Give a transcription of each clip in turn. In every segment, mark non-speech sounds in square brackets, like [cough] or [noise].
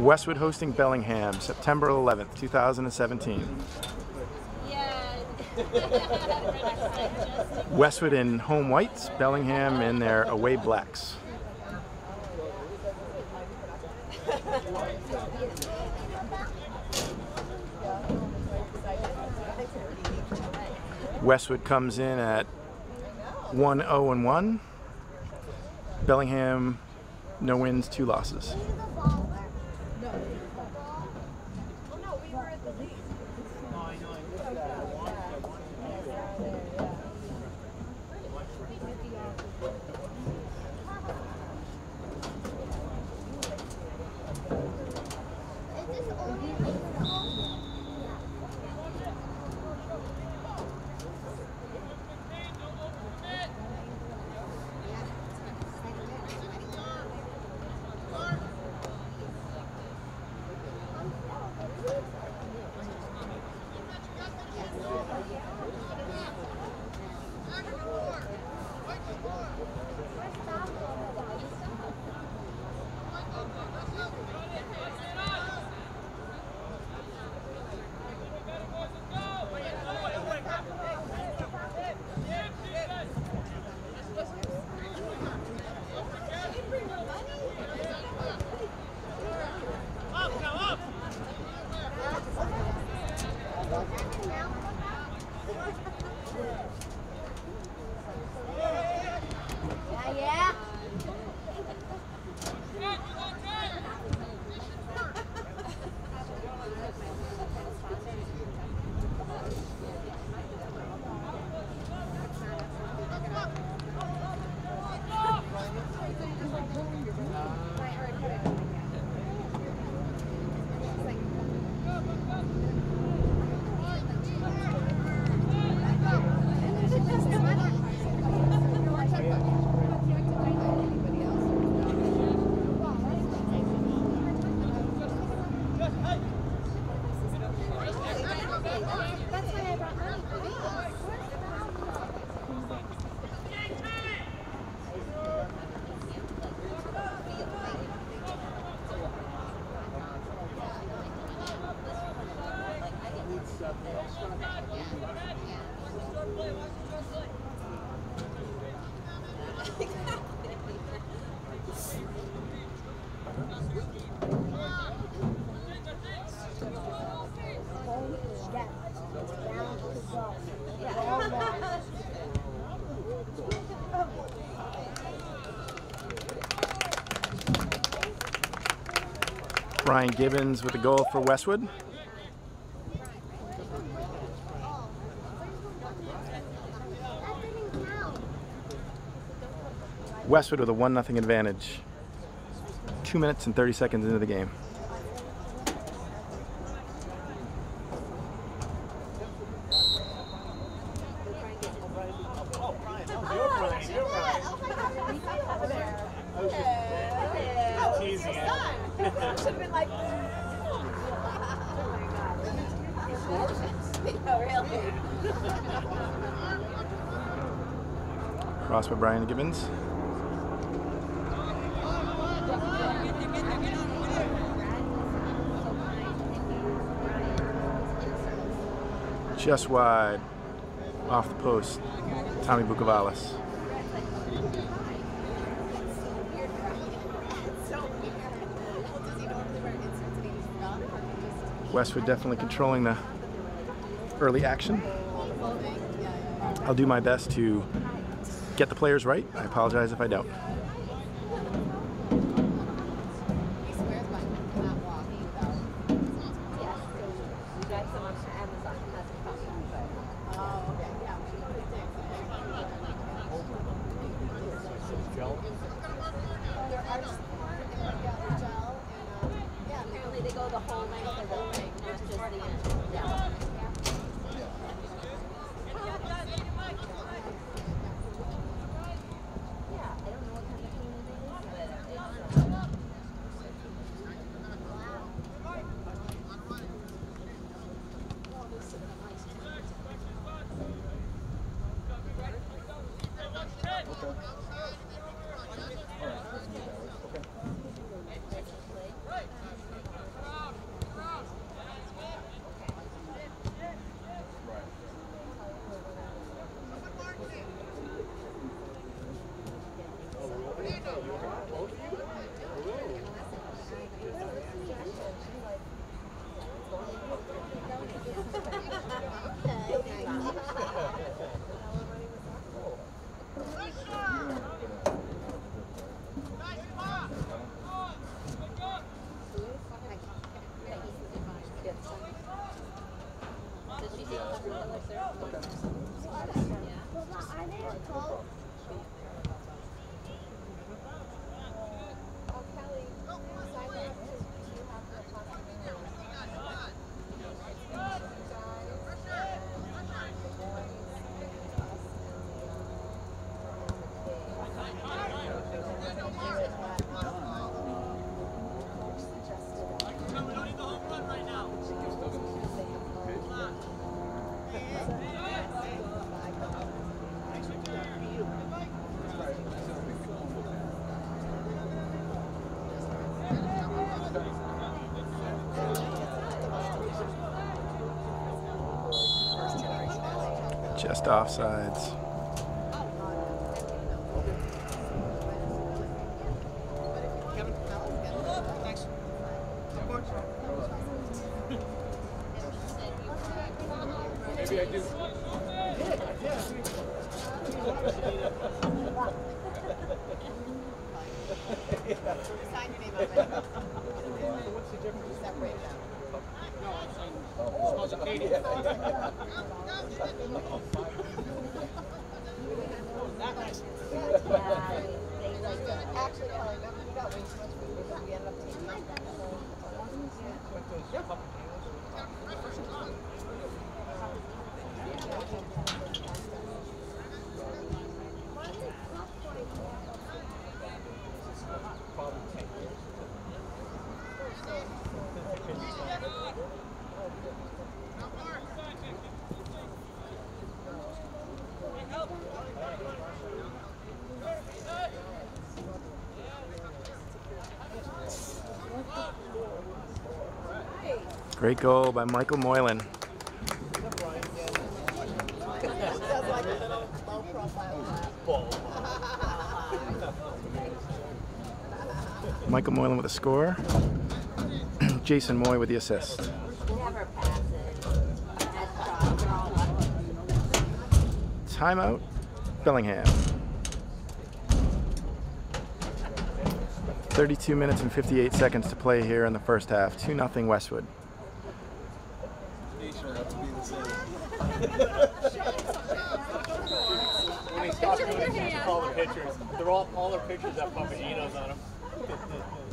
Westwood hosting Bellingham, September 11th, 2017. [laughs] Westwood in home whites, Bellingham in their away blacks. Westwood comes in at 1 0 and 1. Bellingham, no wins, two losses. Ryan Gibbons with a goal for Westwood. Westwood with a 1-0 advantage. Two minutes and 30 seconds into the game. Cross by Brian Gibbons. Just wide, off the post, Tommy Bukavalis. Westwood definitely controlling the early action. I'll do my best to get the players right. I apologize if I don't. Just offsides. Maybe I do. Sign your name on it. Separate it out. Smells like Canadian. Actually, Kelly, remember we got way too much food because we ended up taking it back home. Great goal by Michael Moylan. Michael Moylan with a score. [clears throat] Jason Moy with the assist. Timeout, Bellingham. 32 minutes and 58 seconds to play here in the first half. 2 0 Westwood. When they stop doing it, just call the pictures. They're all, all their pictures have Papa Gino's on them.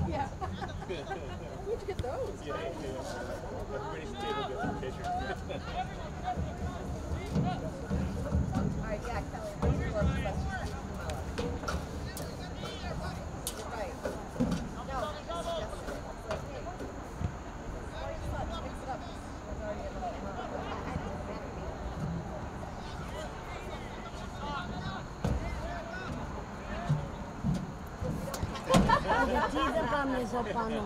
Yeah. Where'd you get those? Yeah, yeah. Everybody's table gets a picture. All right, yeah, Kelly. what's your work? Let's just keep them out. You're right. No, it's just yesterday. It's like, hey, already slept, mix it up. It's already in the Decidă ca mezopanul.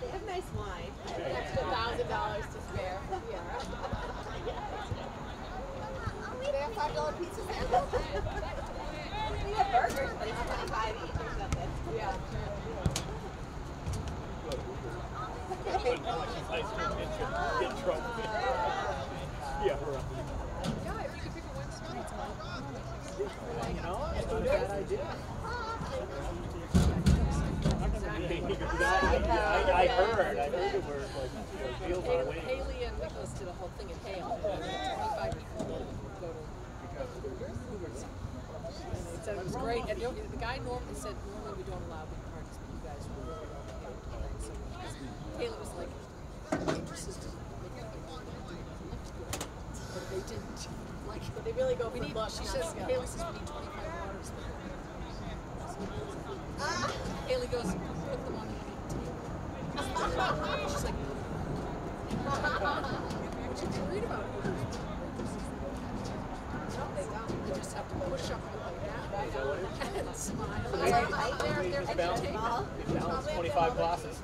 They have nice wine. An extra thousand dollars to spare. Yeah. They have five dollar pizzas there. We have burgers, but it's twenty five each or something. Yeah. Ice cream picture. Get drunk. Yeah, right. Yeah, if you could pick a Wednesday night tomorrow. You know, it's not a bad idea. I, I, I heard, I heard it were like, you know, deals on wings. Haley and Nicholas did a whole thing in Hale. Twenty-five people go to Hooters. And they said it was great. And the the guy normally said, normally we don't allow big parties, but you guys were really okay tonight. So Haley was like, to But they didn't. Like, But they really go we need, she says, skill. Says we need twenty-five waters. Haley ah! goes, put them on the She's like, what you read about Hooters? No, they don't. They just have to push up like that and smile. They're, they're balance glasses.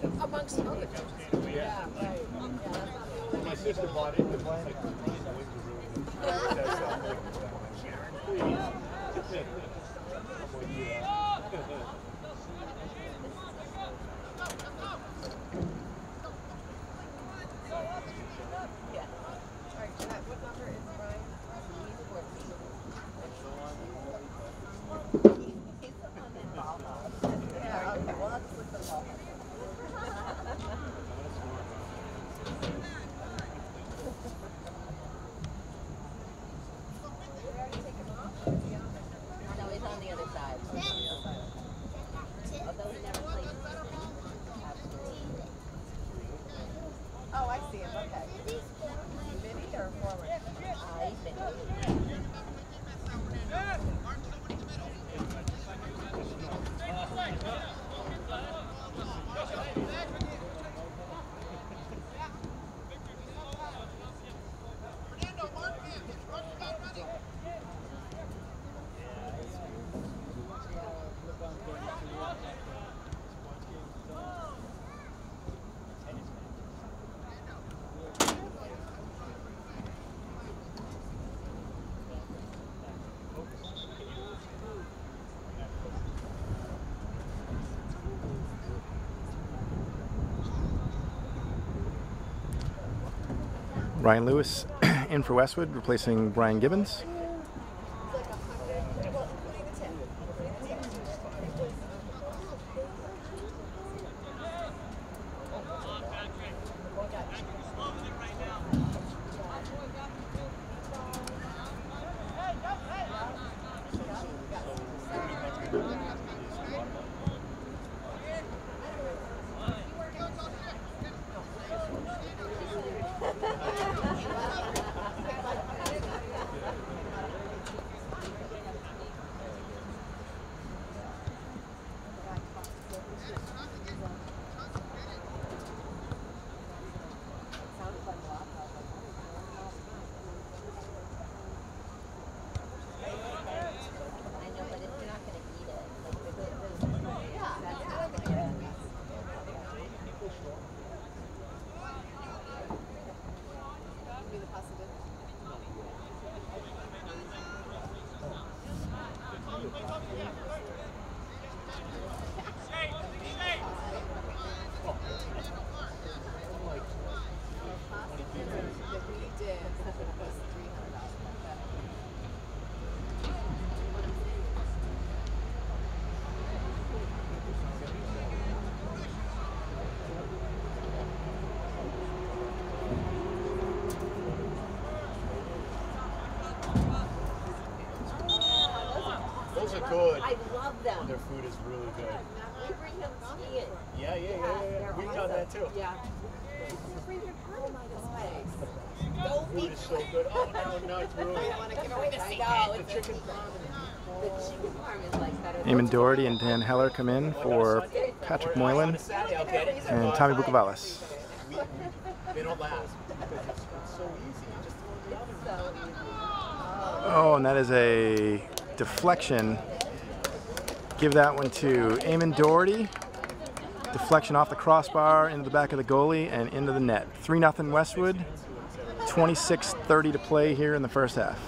Them. Amongst other. Yeah, right. My sister bought it. [laughs] [laughs] Ryan Lewis [clears throat] in for Westwood, replacing Brian Gibbons. Doherty and Dan Heller come in for Patrick Moylan and Tommy Bukavalis. Oh, and that is a deflection. Give that one to Eamon Doherty. Deflection off the crossbar, into the back of the goalie, and into the net. 3-0 Westwood. 26-30 to play here in the first half.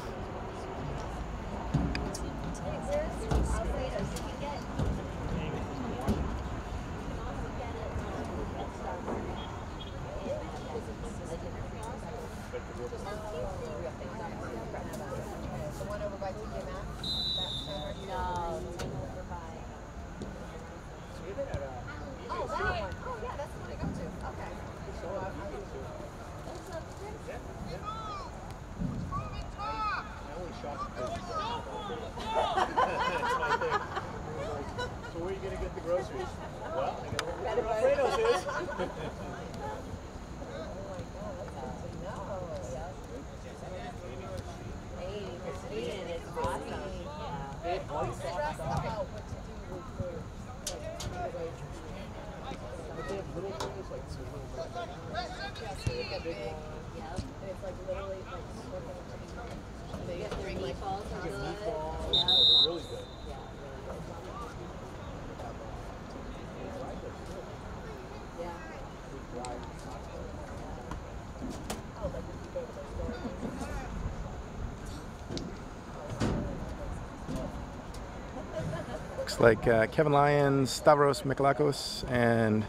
like uh, Kevin Lyons, Stavros Mikalakos, and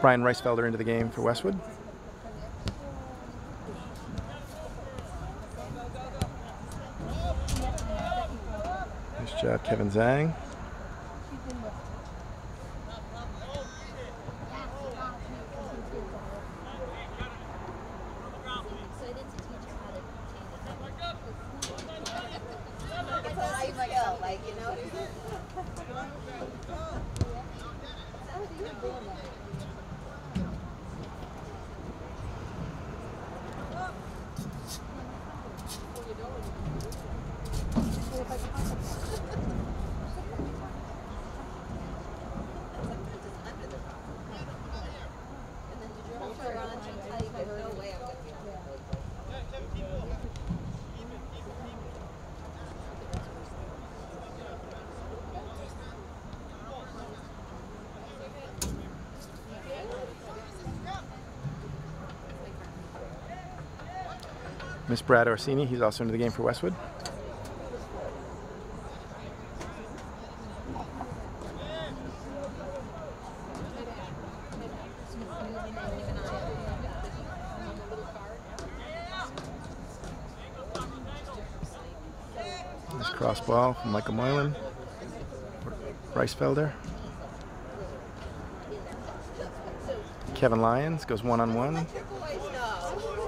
Brian Reisfelder into the game for Westwood. Nice job, Kevin Zhang. Miss Brad Orsini, he's also into the game for Westwood. Nice cross ball from Michael Moylan, Reisfelder. Kevin Lyons goes one-on-one. -on -one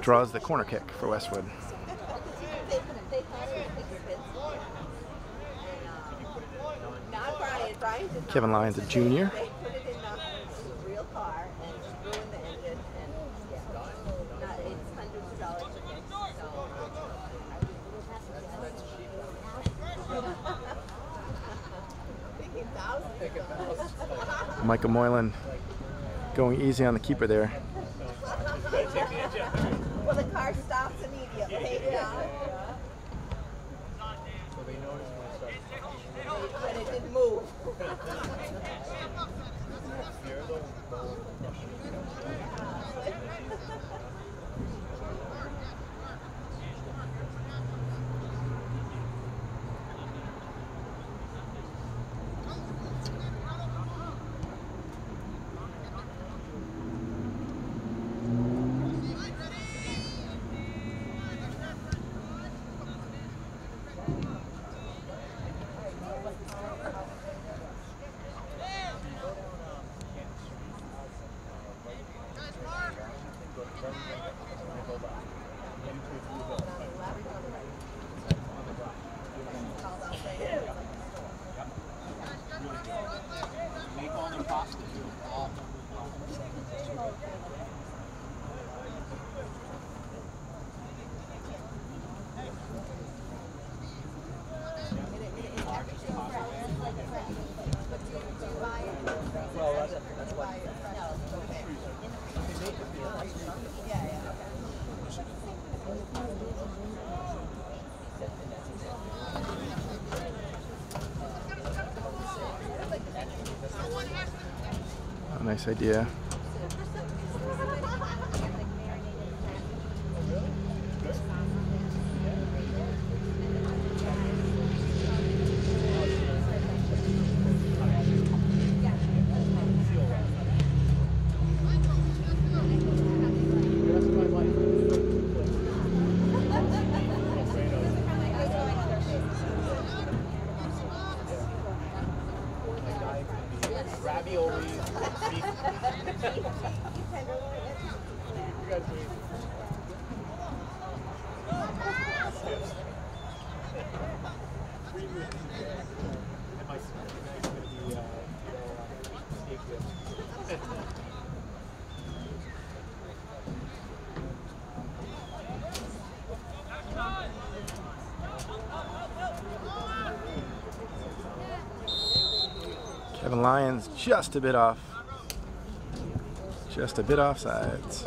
draws the corner kick for Westwood. Kevin Lyons, a junior. Michael Moylan going easy on the keeper there. nice idea. just a bit off. Just a bit off sides.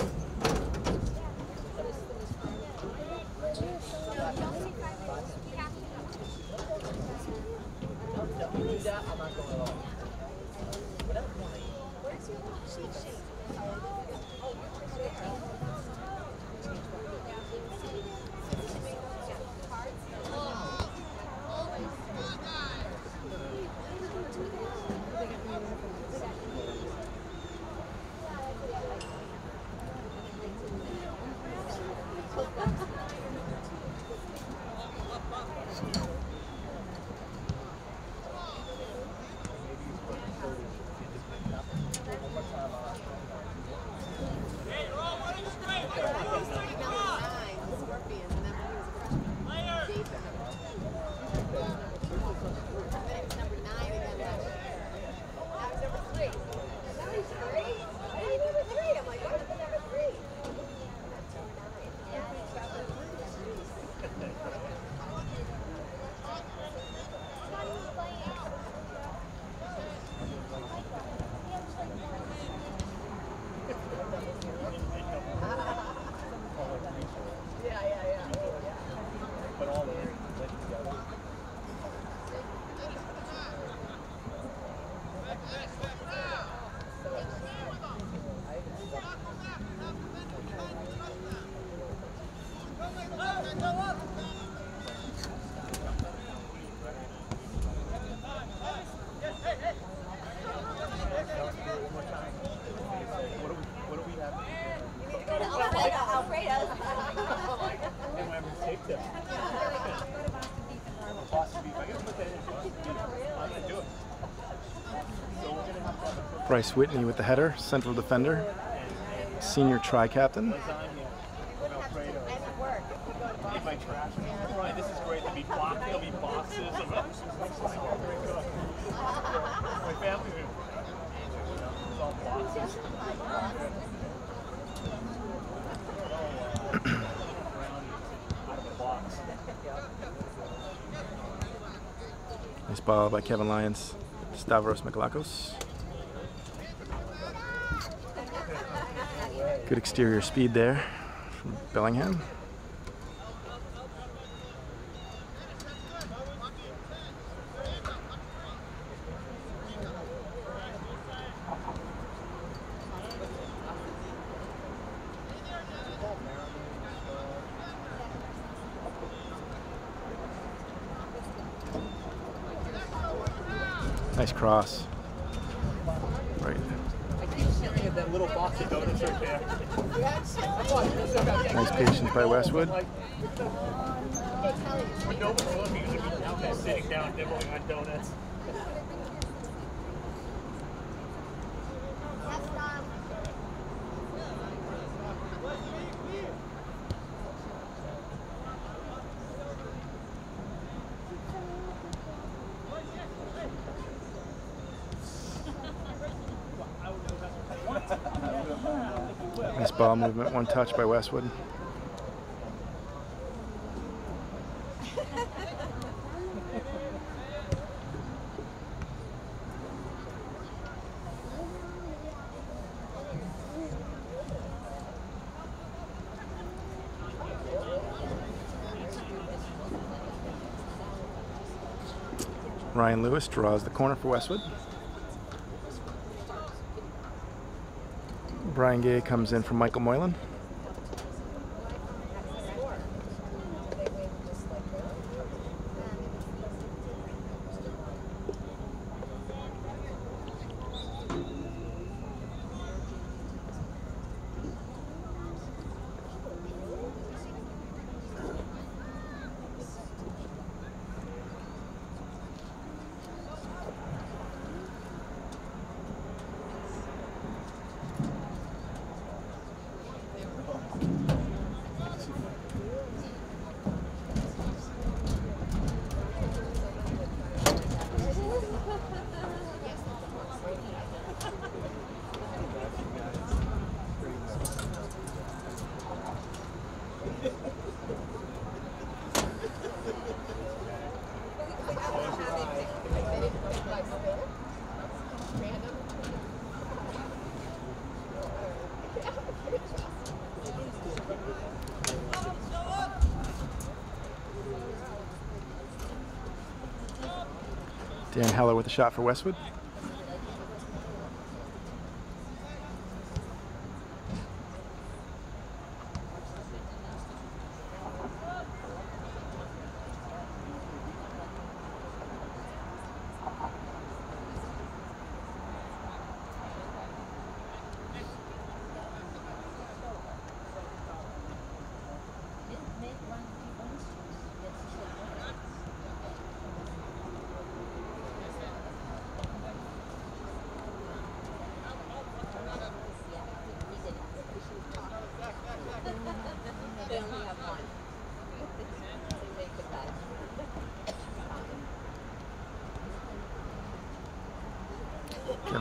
Bryce Whitney with the header, central defender, senior tri captain. Any work if you go to Boston. my trash. Right, this is great. There'll be, box, there'll be boxes of My family. It's all boxes. Out of a box. Nice ball by Kevin Lyons, Stavros Mikalakos. Good exterior speed there from Bellingham. Nice cross. Right. That little box of donuts right there. Nice patience by Westwood. Like, when nobody's looking, you should be out there sitting down nibbling on donuts. Nice ball movement, one touch by Westwood. Ryan Lewis draws the corner for Westwood. Brian Gay comes in from Michael Moylan. Dan Heller with a shot for Westwood.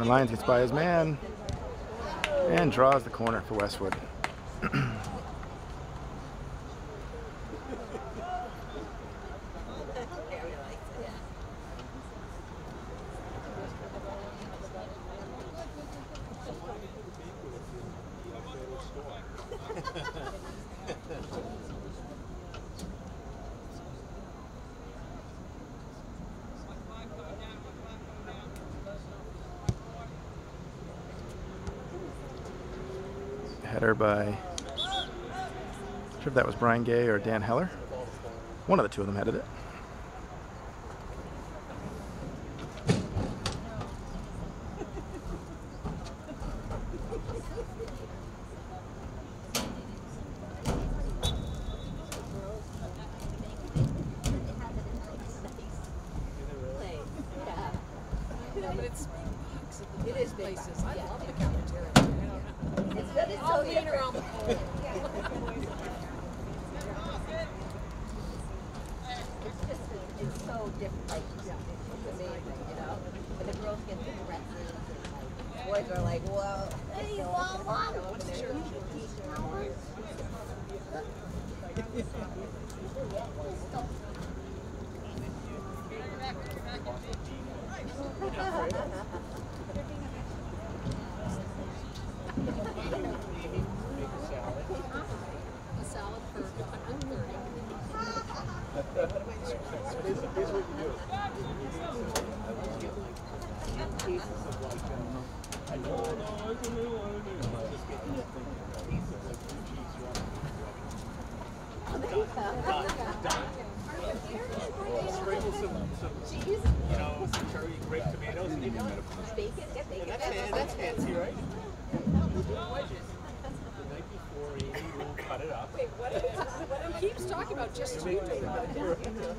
Kevin Lyons gets by his man and draws the corner for Westwood. Header by, not sure if that was Brian Gay or Dan Heller. One of the two of them headed it.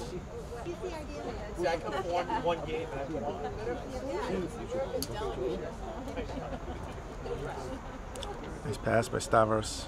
See, I come for one, one game and I put on. Nice pass by Stavros.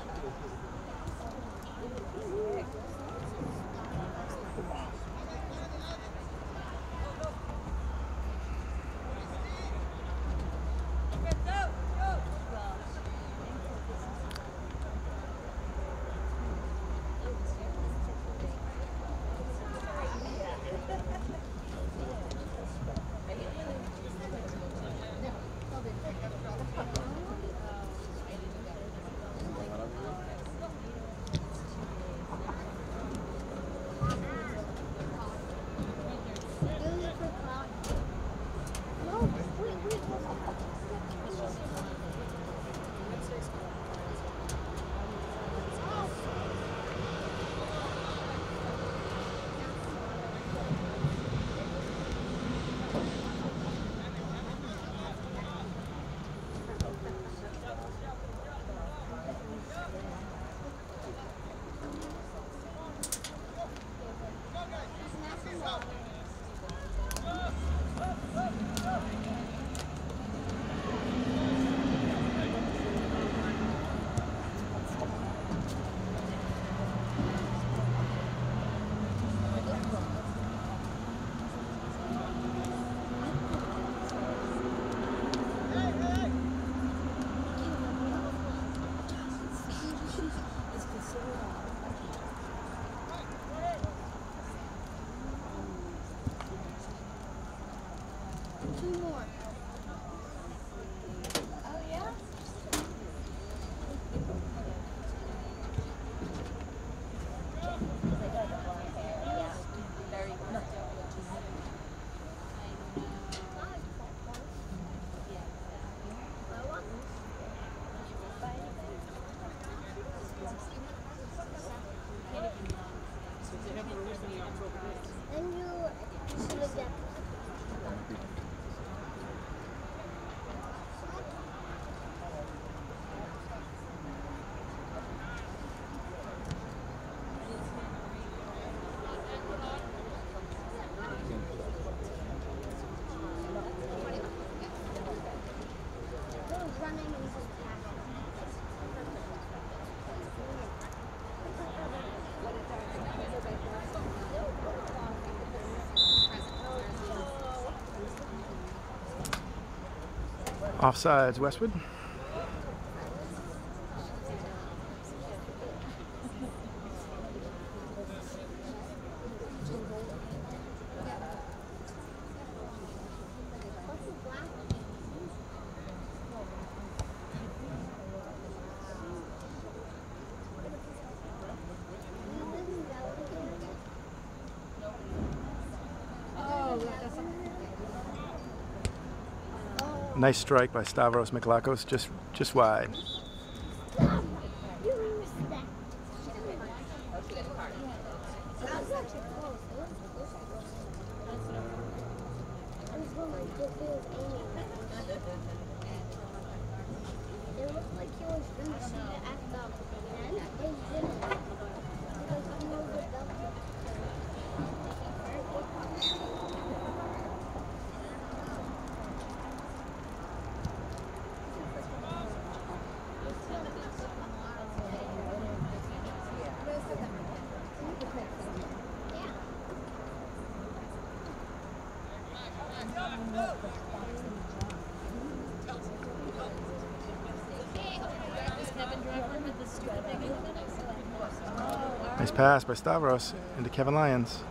Offsides Westwood. Nice strike by Stavros Miklakos, just, just wide. Casper Stavros, and the Kevin Lyons.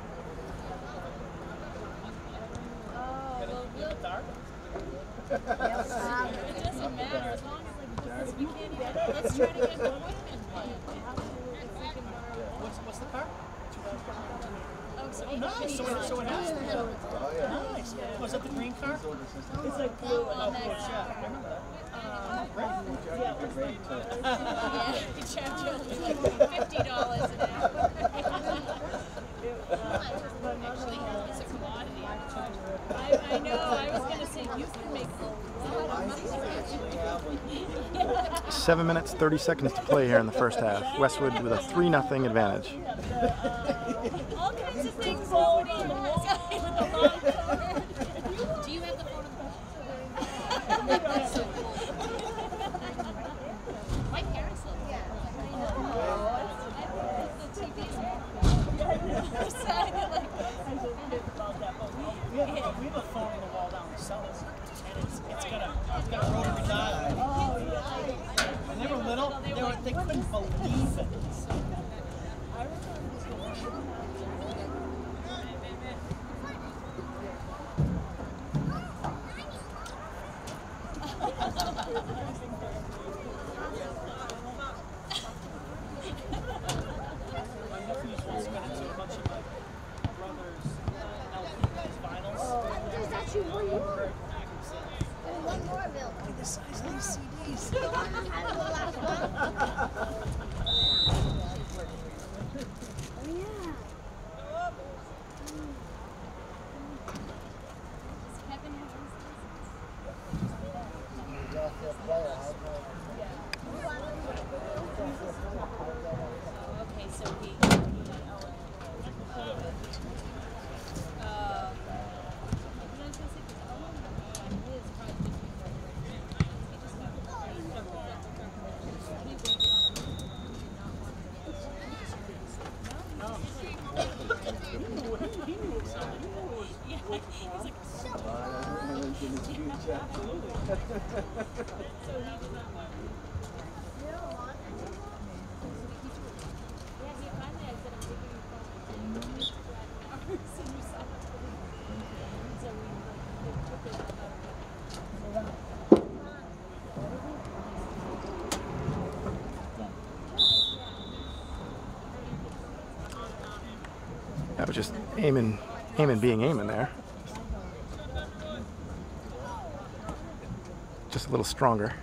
Seven minutes, 30 seconds to play here in the first half. Westwood with a 3 0 advantage. [laughs] Amen, amen, being amen there. Just a little stronger.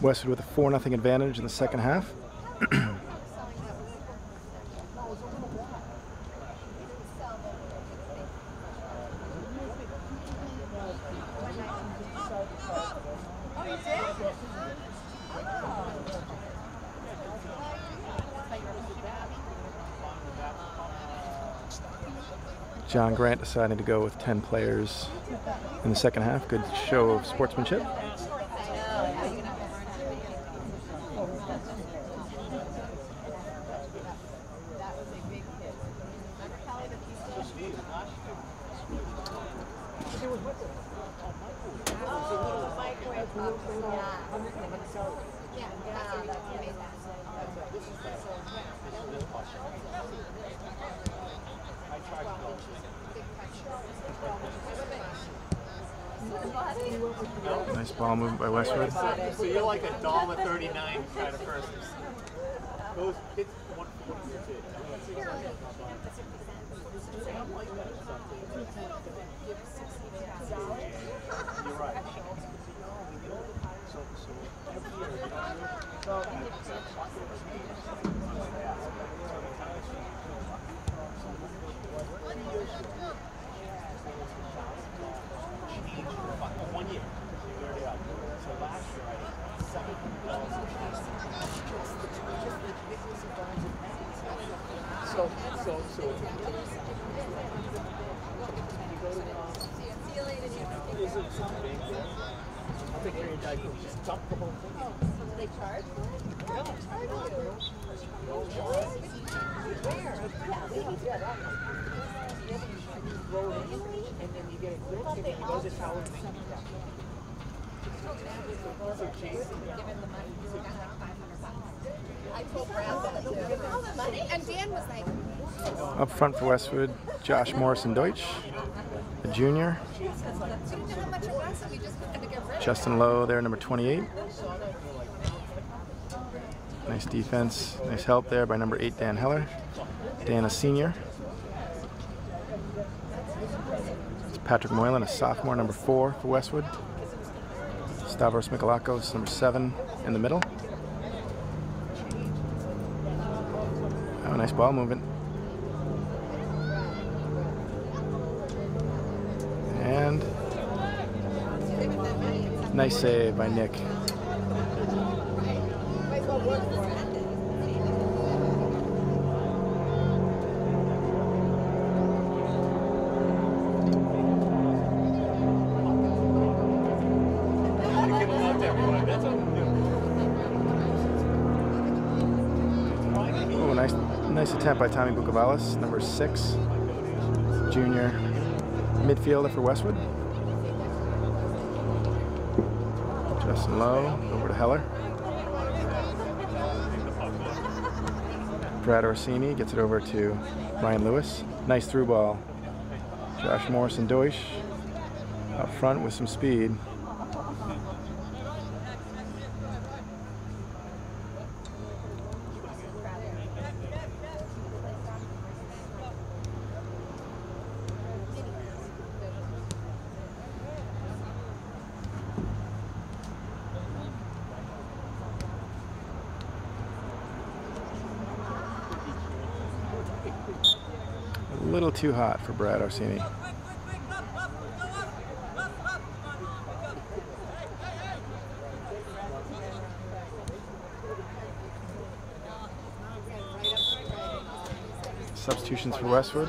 Westwood with a 4 0 advantage in the second half. John Grant deciding to go with 10 players in the second half. Good show of sportsmanship. Nice ball movement by Westwood. So you're like a dollar thirty-nine kind of person. Those hits one forty-two. You're right. So, so every year, one year. So you're already out. So last year I had seven So, so, so. You go to, um, is it something? I'll take care of your dad. Just dump the whole thing. They charge? No, charge you. Where? Yeah, we need to. Roll it in, and then you get it quick, and then you go to the tower and then you down. So Jason, I told Brad that too. Give all the money. And Dan was like, Up front for Westwood, Josh Morrison Deutsch, a junior. Justin Lowe there, number 28. Nice defense. Nice help there by number 8, Dan Heller. Dan, a senior. It's Patrick Moylan, a sophomore, number 4 for Westwood. Stavros Mikalakos, number 7 in the middle. Oh, nice ball movement. And nice save by Nick. By Tommy Bukavalis, number six, junior midfielder for Westwood. Justin Lowe over to Heller. Brad Orsini gets it over to Ryan Lewis. Nice through ball. Josh Morrison Deutsch up front with some speed. A little too hot for Brad Orsini. Substitutions for Westwood.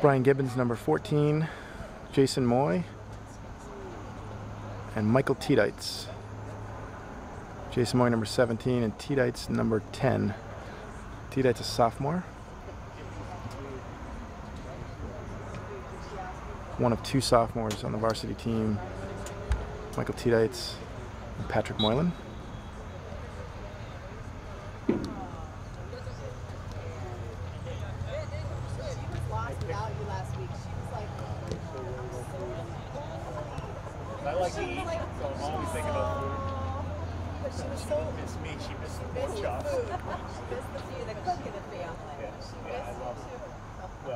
Brian Gibbons, number 14. Jason Moy. And Michael Tedites. Jason Moy, number 17, and Tedites, number 10. Tedites, a sophomore. One of two sophomores on the varsity team Michael Tedites and Patrick Moylan.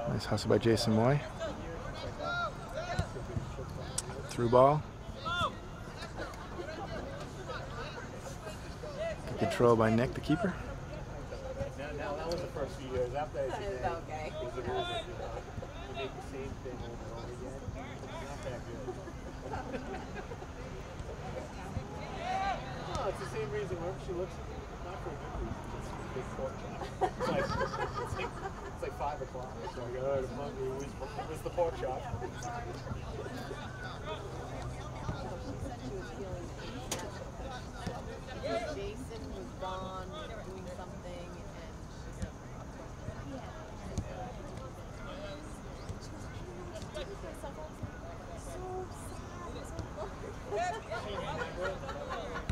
Nice hustle by Jason Moy. Through ball. Good control by Nick, the keeper. It's the same reason she looks at me, not for a good reason, just for a big pork chop. It's like, it's like, it's like 5 o'clock. So I go, right, I'm hungry. Where's, where's the pork chop? She said she was feeling because Jason was gone doing something and she said,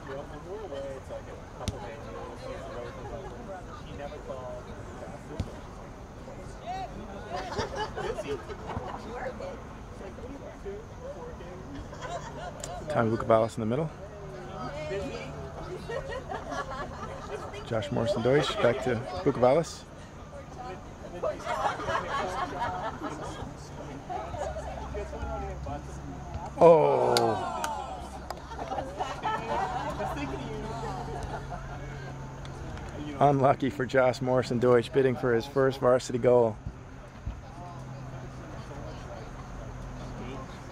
You know, when we're away, it's like a couple days ago, she's away from home. She never called. Busy. working. Tommy Bukavalis in the middle. Josh Morrison Deutsch back to butts. Oh, unlucky for Josh Morrison Deutsch bidding for his first varsity goal.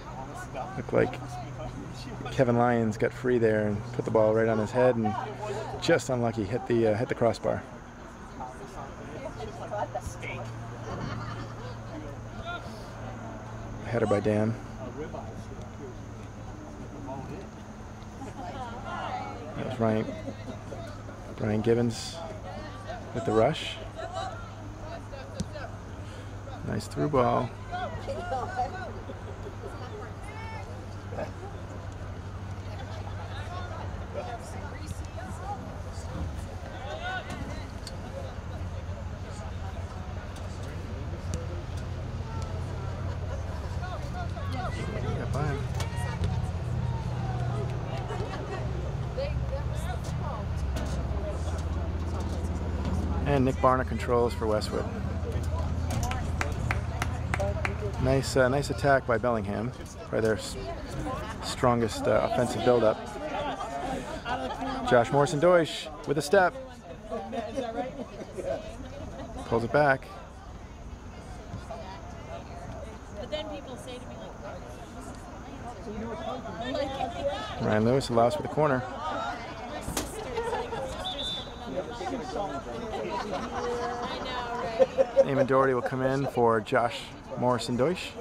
all this stuff. Looked like Kevin Lyons got free there and put the ball right on his head and just unlucky hit the uh, hit the crossbar. Header by Dan. That was Ryan Brian Gibbons with the rush. Nice through ball. Got by him. They, that was the fault. Nick Barner controls for Westwood. Nice, uh, nice attack by Bellingham. Probably their strongest uh, offensive buildup. Josh Morrison Deutsch with a step. Pulls it back. Ryan Lewis allows for the corner. my sister's like, sisters from another I know, right? Eamon Doherty will come in for Josh Morrison Deutsch.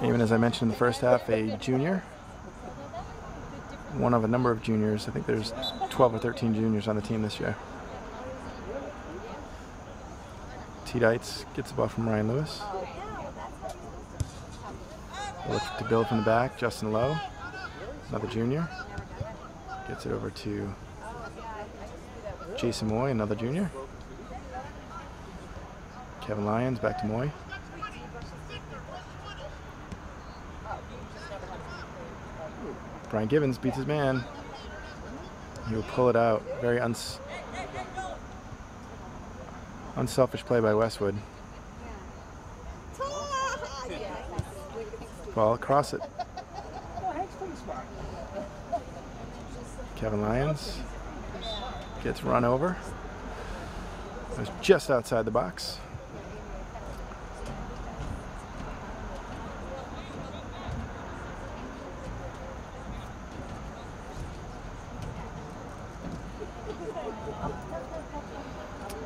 Eamon, as I mentioned in the first half, a junior. One of a number of juniors. I think there's 12 or 13 juniors on the team this year. Tedites gets the ball from Ryan Lewis. Look to build from the back. Justin Lowe, another junior. Gets it over to Jason Moy, another junior. Kevin Lyons back to Moy. Brian Gibbons beats his man. He will pull it out. Very uns- unselfish play by Westwood. Ball across it. Kevin Lyons gets run over. It was just outside the box.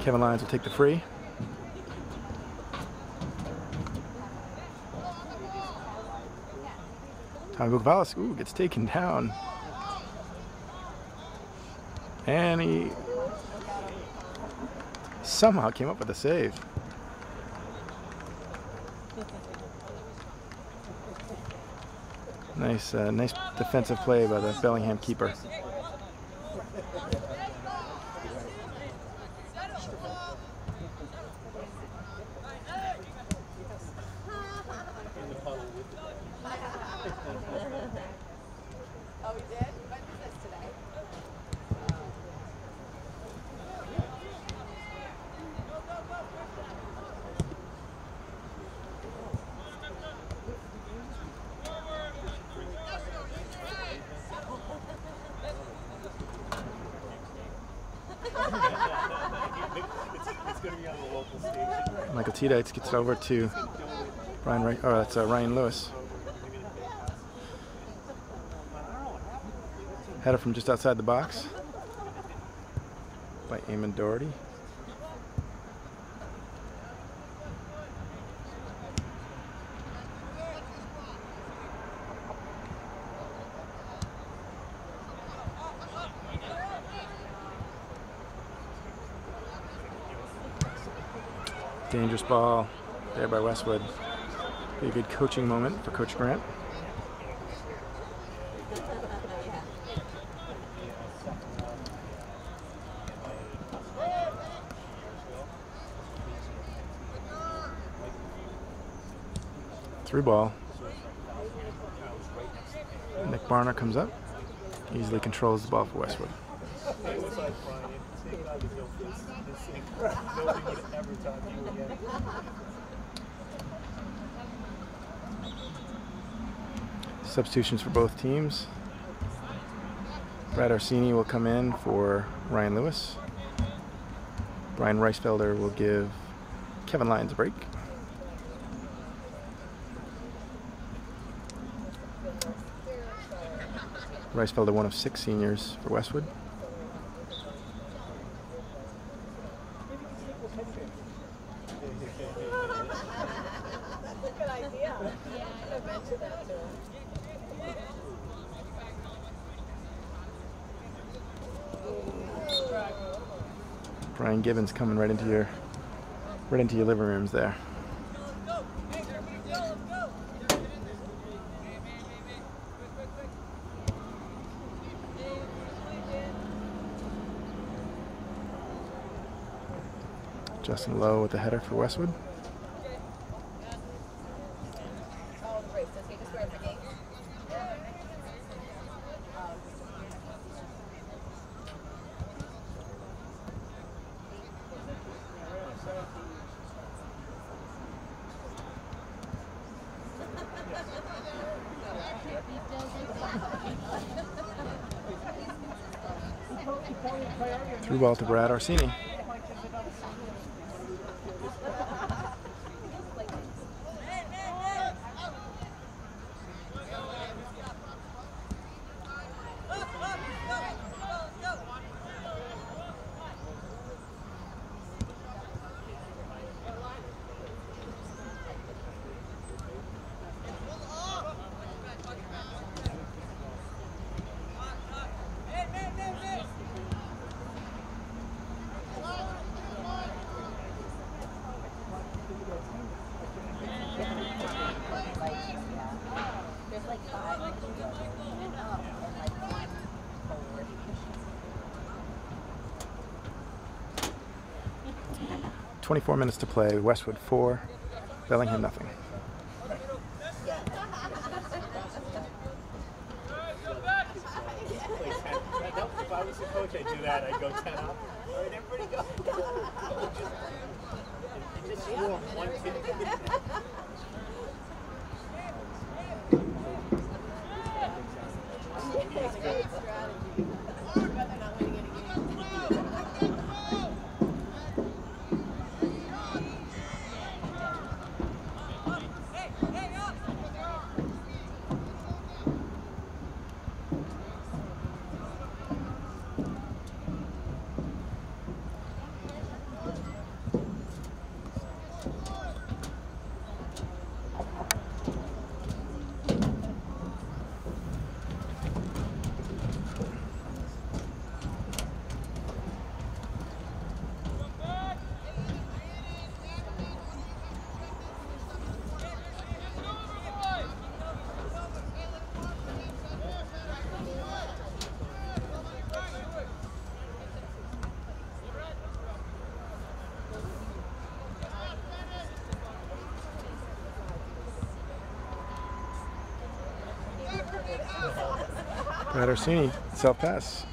Kevin Lyons will take the free. Tommy Bukavalis, ooh, gets taken down. And he somehow came up with a save. Nice, uh, nice defensive play by the Bellingham keeper. In the puddle with the Oh, we did? What is this today? it's, it's going to be on the local station. Gets it over to. Ri- oh, that's uh, Ryan Lewis. Header from just outside the box by Eamon Doherty. Dangerous ball there by Westwood. Be a good coaching moment for Coach Grant. Through ball. Nick Barner comes up. Easily controls the ball for Westwood. Was no face in. Nobody would ever talk to you again. Substitutions for both teams. Brad Orsini will come in for Ryan Lewis. Brian Reisfelder will give Kevin Lyons a break. Reisfelder, one of six seniors for Westwood. That's a good idea. Yeah. I mentioned that to him. Brian Gibbons coming right into your right into your living rooms there. Justin Lowe with the header for Westwood. Oh, great. So take a square for gate. Through to Brad Orsini. 24 minutes to play. Westwood 4, Bellingham nothing. Matarsini, South Pass.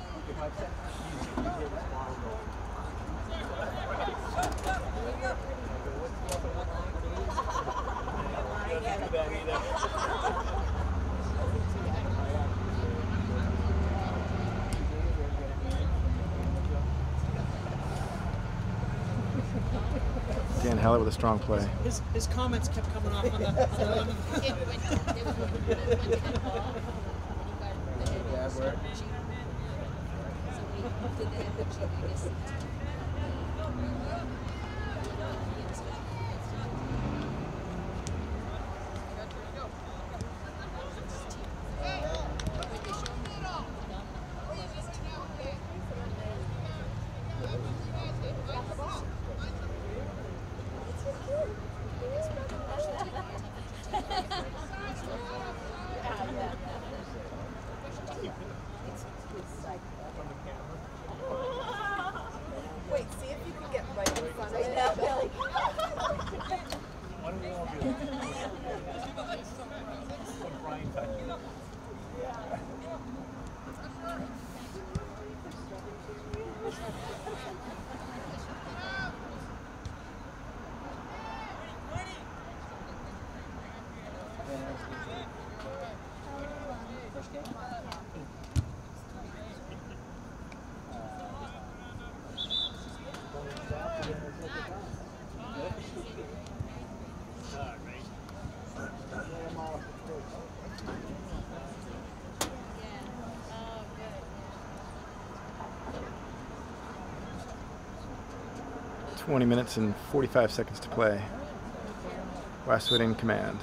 Dan Hallett with a strong play. His, his comments kept coming off on the. On the so we did the I guess. first game? Twenty minutes and forty-five seconds to play. Westwood in command.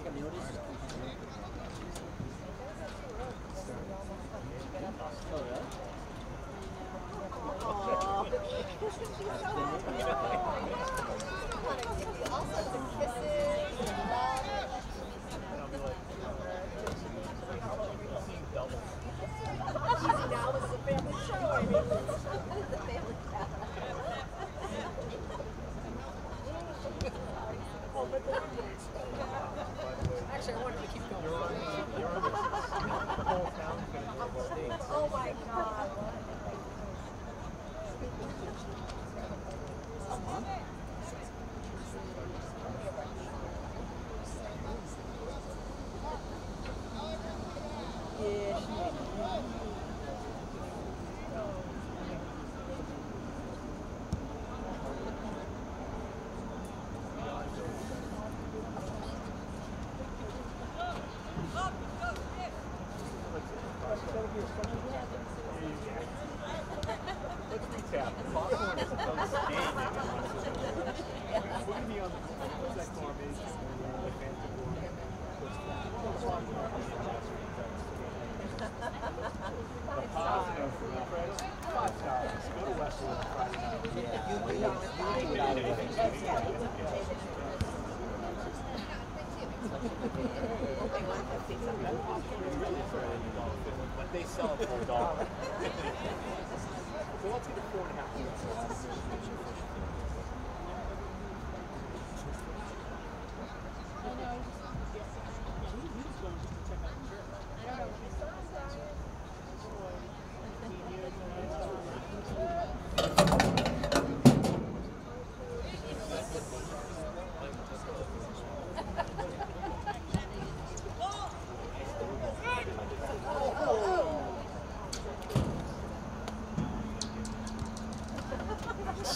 communities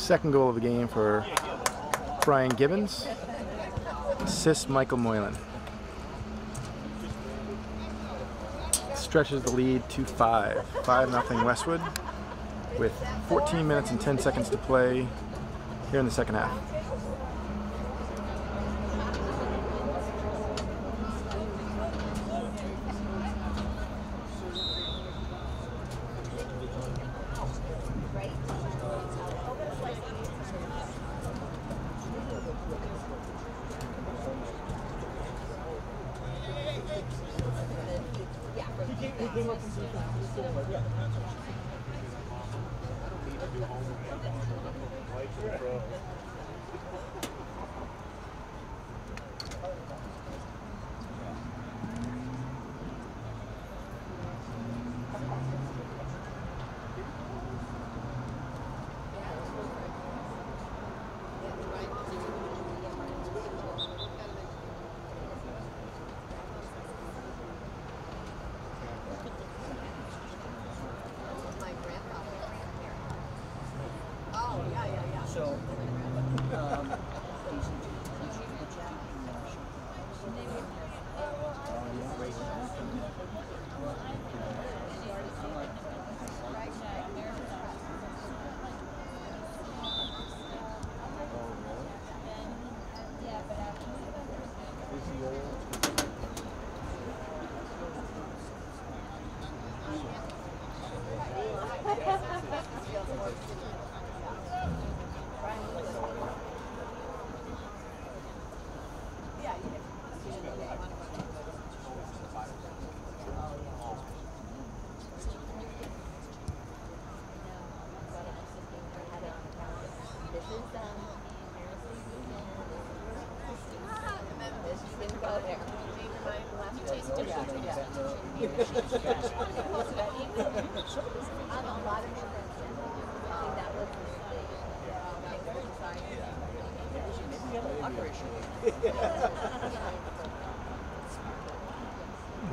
Second goal of the game for Brian Gibbons. Assist Michael Moylan. Stretches the lead to five. Five nothing Westwood with 14 minutes and 10 seconds to play here in the second half.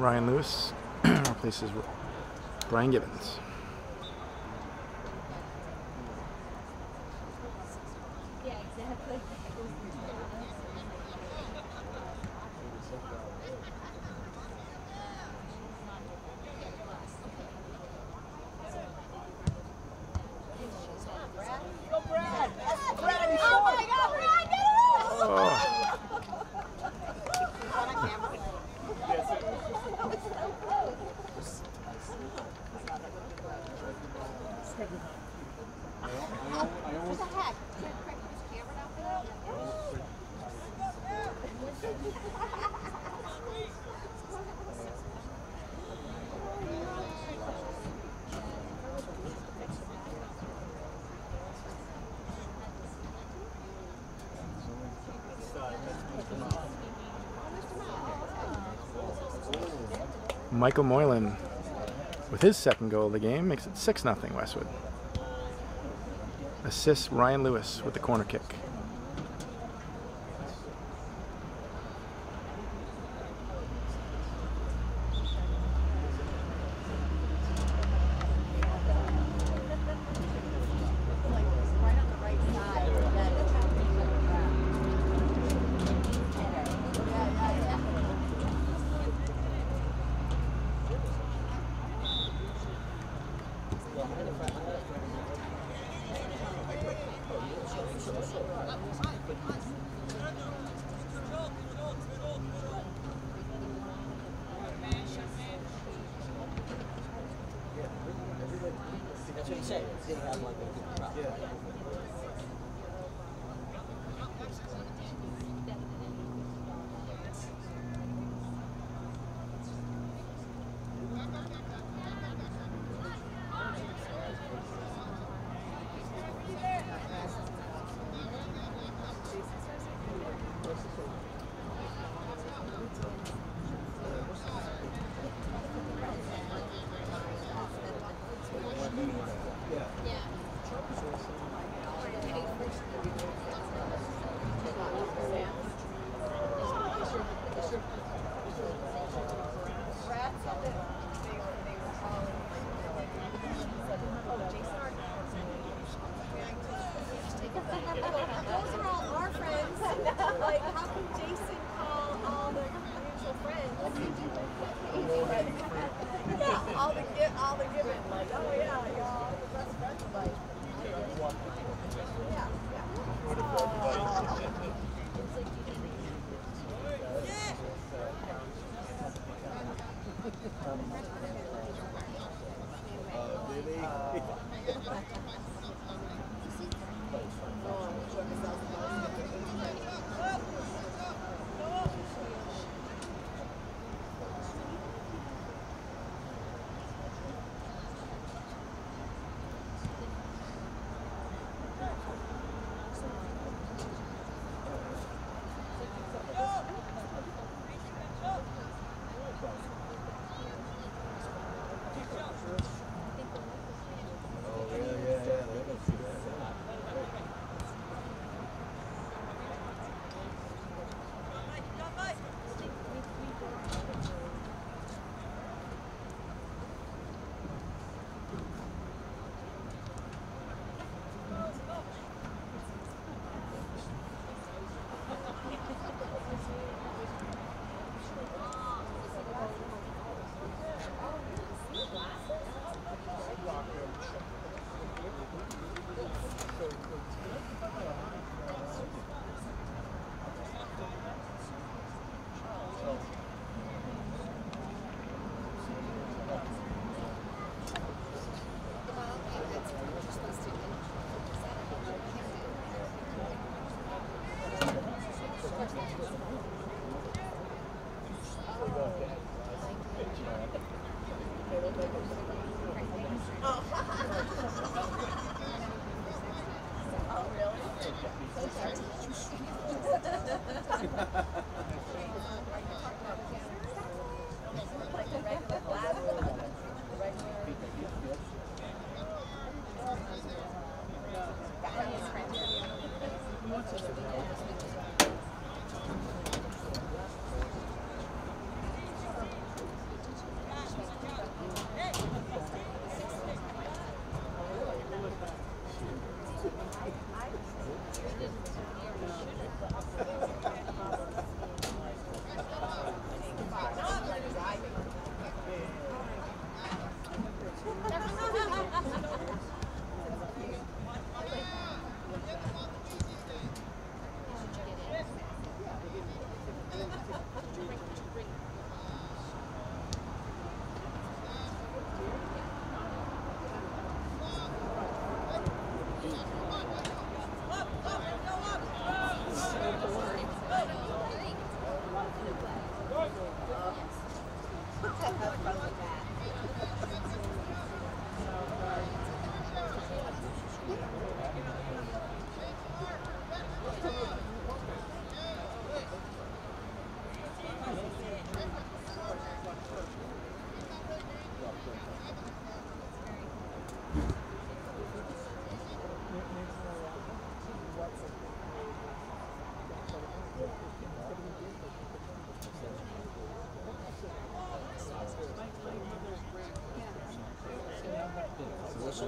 Ryan Lewis [clears throat] replaces Brian Gibbons. Michael Moylan, with his second goal of the game, makes it 6 0 Westwood. Assists Ryan Lewis with the corner kick.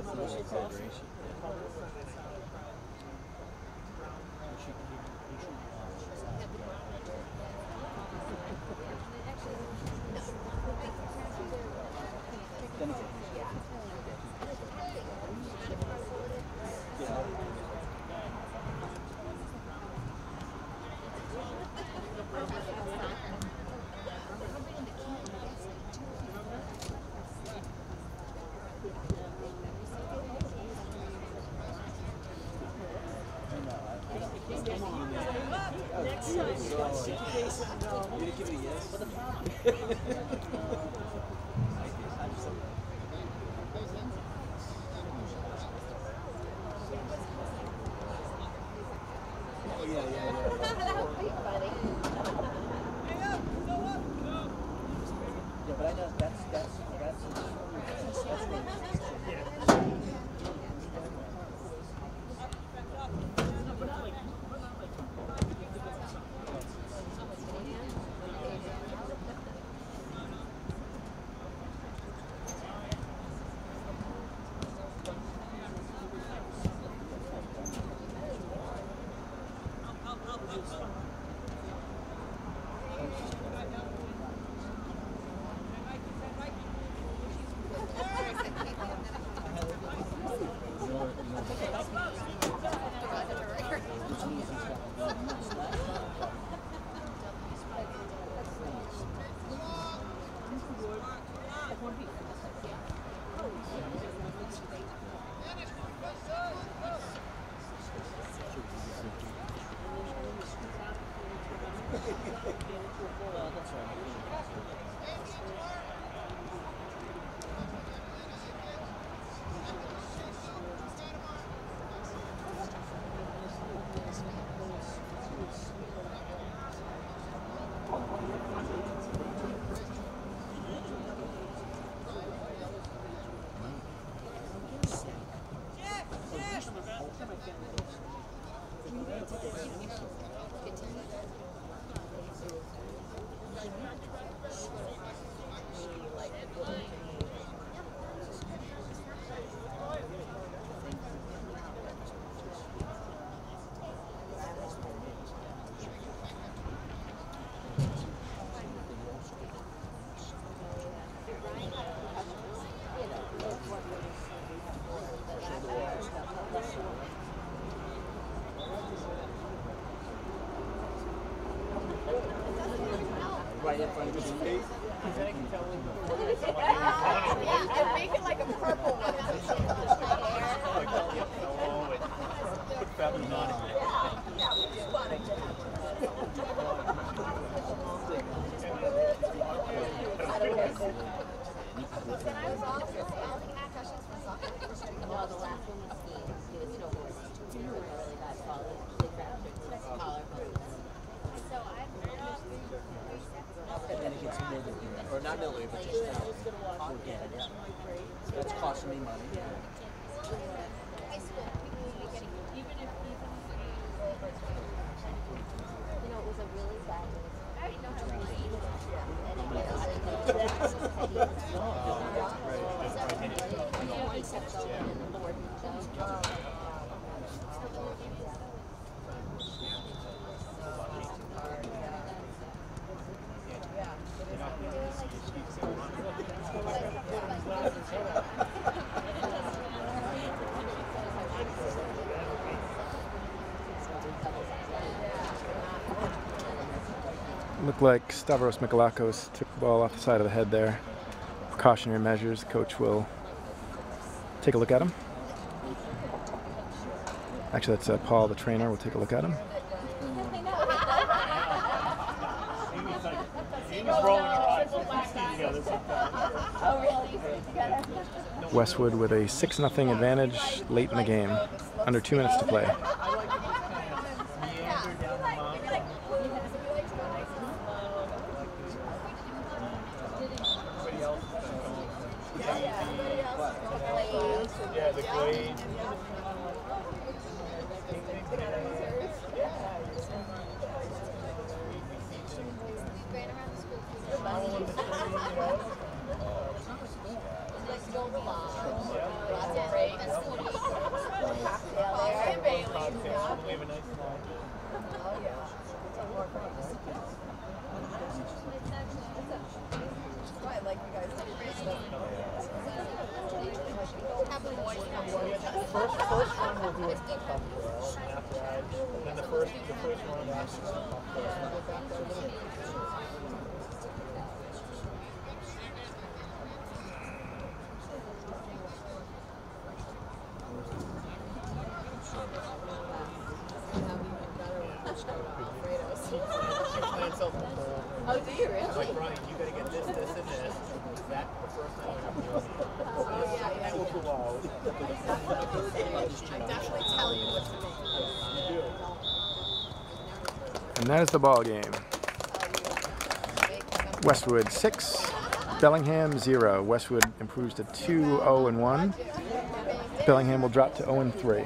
Federation. His face. Yeah, and make it like a purple one. No, the last one was skiing. He was snowboarding. He was really bad fall. He fractured his collarbone. And then it gets milled, or not milled, but just uh, organic. That's costing me money. You know, it was a really bad I didn't know how to read. And it was he kept going and the board and stuff. Looked like Stavros Mikalakos took the ball off the side of the head there. Precautionary measures. Coach will take a look at him. Actually, that's uh, Paul, the trainer. We'll take a look at him. Westwood with a 6 0 advantage late in the game. Under two minutes to play. the ball game. Westwood 6, Bellingham 0. Westwood improves to 2, 0, and 1. Bellingham will drop to 0 and 3.